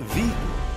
the